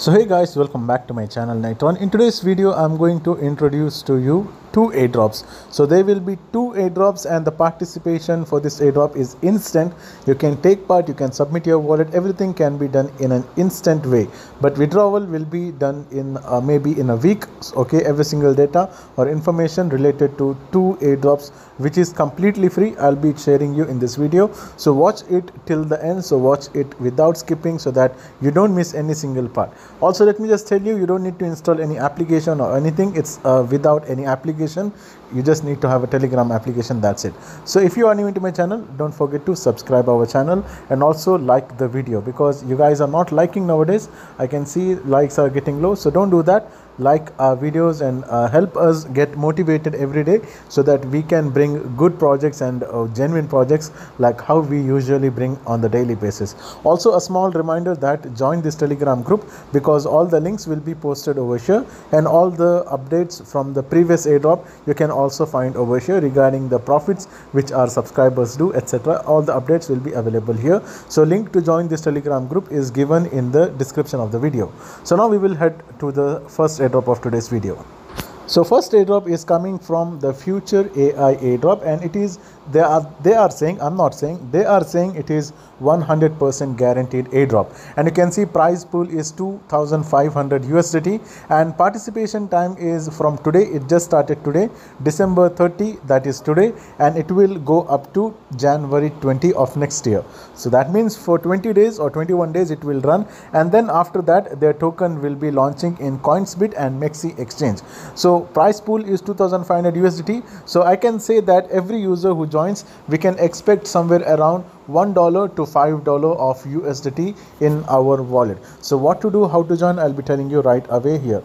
So hey guys welcome back to my channel Knightron. In today's video I'm going to introduce to you two airdrops. So there will be two airdrops and the participation for this airdrop is instant. You can take part, you can submit your wallet, everything can be done in an instant way. But withdrawal will be done in uh, maybe in a week. Okay, every single data or information related to two airdrops which is completely free. I'll be sharing you in this video. So watch it till the end. So watch it without skipping so that you don't miss any single part also let me just tell you you don't need to install any application or anything it's uh, without any application you just need to have a telegram application that's it. So if you are new into my channel don't forget to subscribe our channel and also like the video because you guys are not liking nowadays. I can see likes are getting low so don't do that like our videos and uh, help us get motivated every day so that we can bring good projects and uh, genuine projects like how we usually bring on the daily basis. Also a small reminder that join this telegram group because all the links will be posted over here and all the updates from the previous airdrop you can also find over here regarding the profits which our subscribers do etc all the updates will be available here. So link to join this telegram group is given in the description of the video. So now we will head to the first airdrop airdrop of today's video. So first airdrop is coming from the future AI airdrop and it is they are they are saying i'm not saying they are saying it is 100% guaranteed airdrop. And you can see price pool is 2500 usdt and participation time is from today it just started today december 30 that is today and it will go up to january 20 of next year. So that means for 20 days or 21 days it will run and then after that their token will be launching in coinsbit and MEXC exchange. So price pool is 2500 usdt so i can say that every user who joins we can expect somewhere around $1 to $5 of USDT in our wallet. So what to do how to join I'll be telling you right away here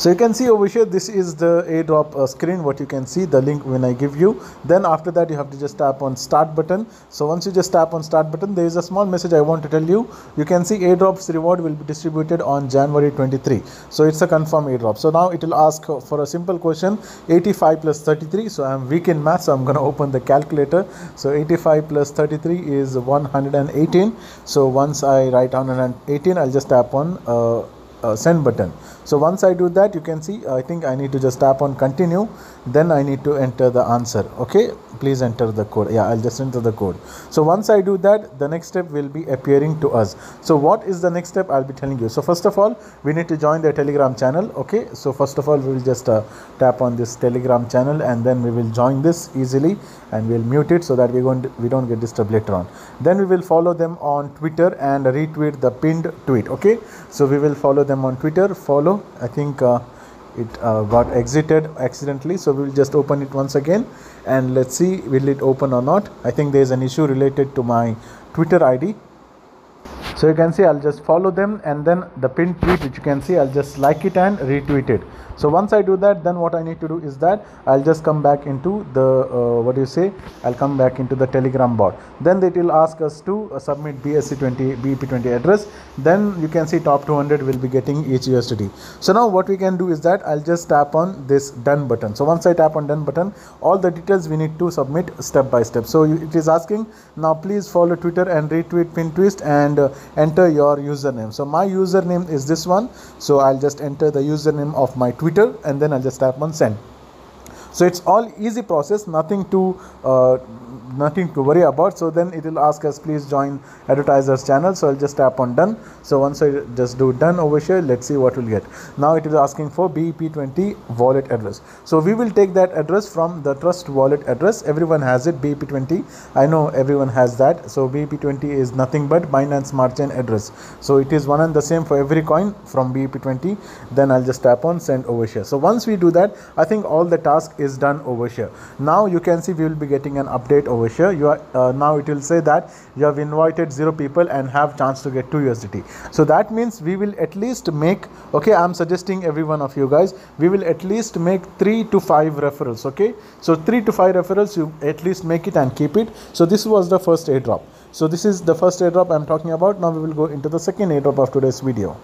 so you can see over here this is the airdrop uh, screen. What you can see the link when i give you. Then after that you have to just tap on start button. So once you just tap on start button there is a small message i want to tell you. You can see airdrops reward will be distributed on january 23 so it's a confirm airdrop so now it will ask for a simple question 85 plus 33 so i'm weak in math so i'm going to open the calculator. So 85 plus 33 is 118 so once i write 118 i'll just tap on uh, uh, send button so once i do that you can see i think i need to just tap on continue. Then i need to enter the answer. Okay? Please enter the code. Yeah i'll just enter the code. So once i do that the next step will be appearing to us. So what is the next step? I'll be telling you. So first of all we need to join the telegram channel. Okay? So first of all we will just uh, tap on this telegram channel and then we will join this easily and we'll mute it so that we going we don't get disturbed later on. Then we will follow them on twitter and retweet the pinned tweet. Okay? So we will follow them on twitter. Follow i think uh, it uh, got exited accidentally so we will just open it once again and let's see will it open or not. I think there is an issue related to my twitter id so you can see i'll just follow them and then the pinned tweet which you can see i'll just like it and retweet it. So once i do that then what i need to do is that i'll just come back into the uh, what do you say? I'll come back into the telegram bot. Then it will ask us to uh, submit bsc20 bep20 address. Then you can see top 200 will be getting each usdt so now what we can do is that i'll just tap on this done button. So once i tap on done button all the details we need to submit step by step. So it is asking now please follow twitter and retweet pin twist and uh, enter your username. So my username is this one. So i'll just enter the username of my twitter and then i'll just tap on send. So it's all easy process nothing to uh, nothing to worry about. So then it will ask us please join advertisers channel. So i'll just tap on done. So once i just do done over here let's see what we'll get. Now it is asking for bep20 wallet address. So we will take that address from the trust wallet address. Everyone has it bep20 i know everyone has that. So bep20 is nothing but binance smart chain address. So it is one and the same for every coin from bep20 then i'll just tap on send over here. So once we do that i think all the task is done over here. Now you can see we will be getting an update over over here you are uh, now it will say that you have invited zero people and have chance to get 2 USDT so that means we will at least make okay I'm suggesting every one of you guys we will at least make 3 to 5 referrals okay? So 3 to 5 referrals you at least make it and keep it. So this was the first airdrop. So this is the first airdrop I'm talking about. Now we will go into the second airdrop of today's video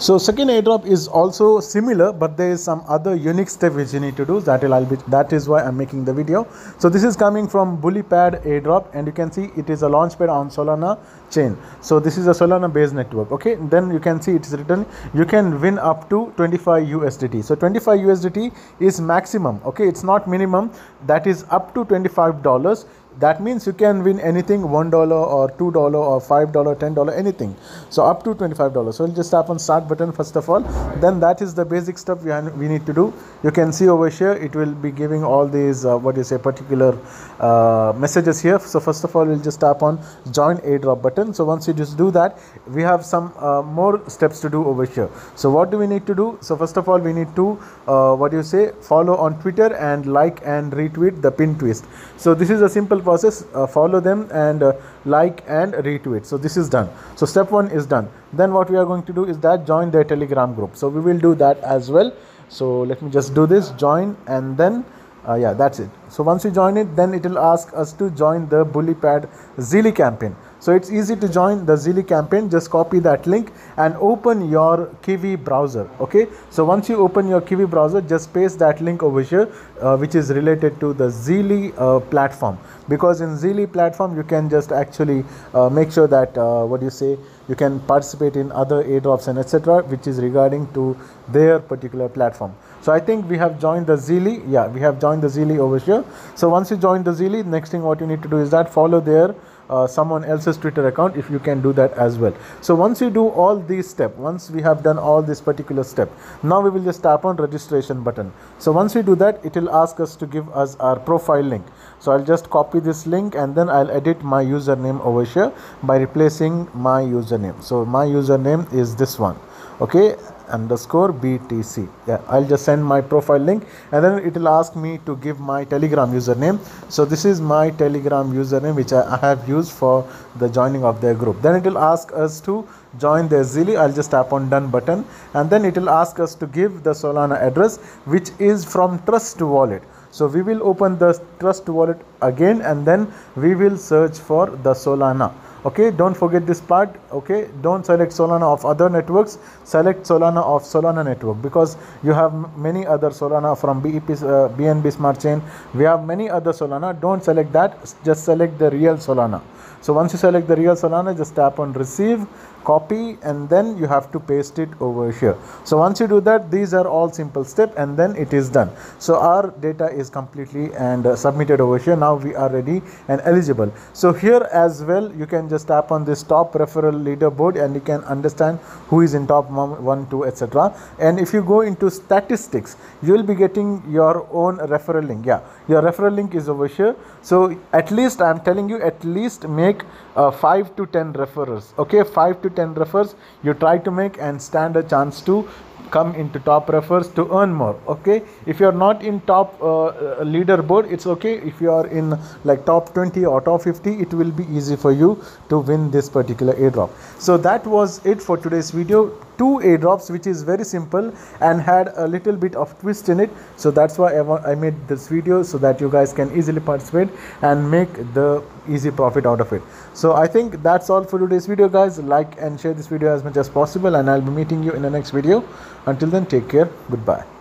so second airdrop is also similar but there is some other unique step which you need to do. That will I'll be that is why I'm making the video. So this is coming from BullyPad airdrop and you can see it is a launchpad on Solana chain. So this is a Solana based network okay? Then you can see it's written you can win up to 25 USDT so 25 USDT is maximum okay? It's not minimum. That is up to 25 dollars that means you can win anything one dollar or two dollar or five dollar ten dollar anything. So up to 25 dollars. So we'll just tap on start button first of all. Then that is the basic stuff we, we need to do. You can see over here it will be giving all these uh, what you say particular uh, messages here. So first of all we'll just tap on join airdrop button. So once you just do that we have some uh, more steps to do over here. So what do we need to do? So first of all we need to uh, what do you say follow on twitter and like and retweet the pin twist. So this is a simple process uh, follow them and uh, like and retweet. So this is done. So step one is done. Then what we are going to do is that join their telegram group. So we will do that as well. So let me just do this join and then uh, yeah that's it. So once you join it then it will ask us to join the bullypad Zealy campaign so it's easy to join the Zealy campaign. Just copy that link and open your Kiwi browser. Okay. So once you open your Kiwi browser, just paste that link over here, uh, which is related to the Zealy uh, platform. Because in Zealy platform, you can just actually uh, make sure that uh, what you say, you can participate in other airdrops and etc. which is regarding to their particular platform. So I think we have joined the Zealy Yeah, we have joined the Zealy over here. So once you join the Zealy next thing what you need to do is that follow their uh, someone else's Twitter account if you can do that as well. So once you do all these steps, once we have done all this particular step, now we will just tap on registration button. So once we do that, it will ask us to give us our profile link. So I'll just copy this link and then I'll edit my username over here by replacing my username. So my username is this one. Okay, underscore btc yeah i'll just send my profile link and then it will ask me to give my telegram username. So this is my telegram username which i, have used for the joining of their group. Then it will ask us to join their Zealy i'll just tap on done button and then it will ask us to give the solana address which is from trust wallet. So we will open the trust wallet again and then we will search for the solana okay don't forget this part okay? Don't select solana of other networks select solana of solana network because you have many other solana from BEP, uh, bnb smart chain. We have many other solana. Don't select that just select the real solana so once you select the real solana just tap on receive copy and then you have to paste it over here. So once you do that these are all simple step and then it is done. So our data is completely and uh, submitted over here. Now we are ready and eligible. So here as well you can just tap on this top referral leaderboard and you can understand who is in top one two etc and if you go into statistics you will be getting your own referral link. Yeah your referral link is over here so at least i'm telling you at least make uh, 5 to 10 referrers okay? 5 to 10 refers you try to make and stand a chance to come into top refers to earn more okay? If you're not in top uh, uh, leaderboard it's okay. If you are in like top 20 or top 50 it will be easy for you to win this particular airdrop. So that was it for today's video two airdrops which is very simple and had a little bit of twist in it. So that's why I, I made this video so that you guys can easily participate and make the easy profit out of it. So i think that's all for today's video guys. Like and share this video as much as possible and i'll be meeting you in the next video. Until then take care. Goodbye